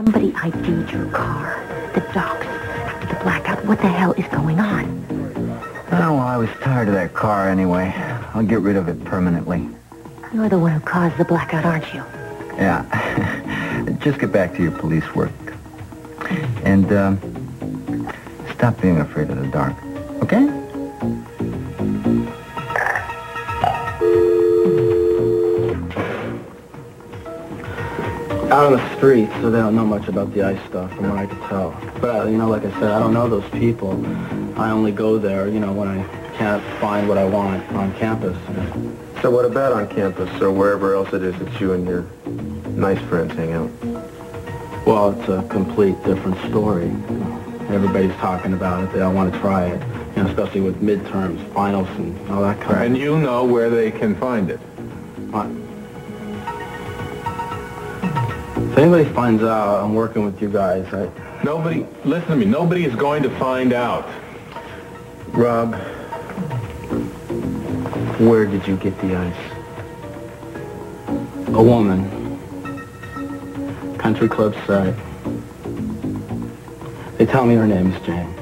Somebody ID'd your car. The docks. After the blackout, what the hell is going on? Oh, well, I was tired of that car anyway. I'll get rid of it permanently. You're the one who caused the blackout, aren't you? Yeah. Just get back to your police work. And, um, stop being afraid of the dark. Okay? Out on the streets, so they don't know much about the ice stuff, from what I could tell. But, you know, like I said, I don't know those people. I only go there, you know, when I can't find what I want on campus. So what about on campus or wherever else it is that you and your nice friends hang out? Well, it's a complete different story. Everybody's talking about it. They all want to try it, you know, especially with midterms, finals, and all that kind And you know where they can find it. of... anybody finds out I'm working with you guys, I... Nobody, listen to me, nobody is going to find out. Rob, where did you get the ice? A woman. Country club set. They tell me her name is Jane.